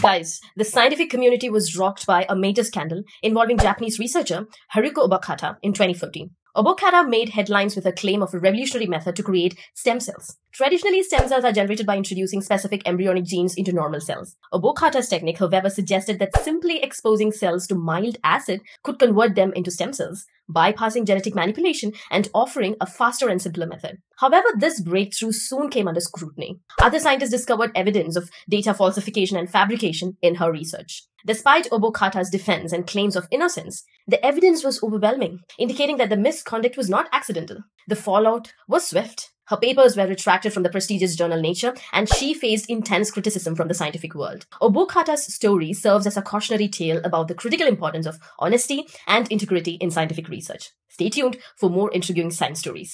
Guys, the scientific community was rocked by a major scandal involving Japanese researcher Haruko Obokata in 2014. Obokata made headlines with a claim of a revolutionary method to create stem cells. Traditionally, stem cells are generated by introducing specific embryonic genes into normal cells. Obokata's technique, however, suggested that simply exposing cells to mild acid could convert them into stem cells, bypassing genetic manipulation and offering a faster and simpler method. However, this breakthrough soon came under scrutiny. Other scientists discovered evidence of data falsification and fabrication in her research. Despite Obokata's defense and claims of innocence, the evidence was overwhelming, indicating that the misconduct was not accidental. The fallout was swift. Her papers were retracted from the prestigious journal Nature, and she faced intense criticism from the scientific world. Obokata's story serves as a cautionary tale about the critical importance of honesty and integrity in scientific research. Stay tuned for more intriguing science stories.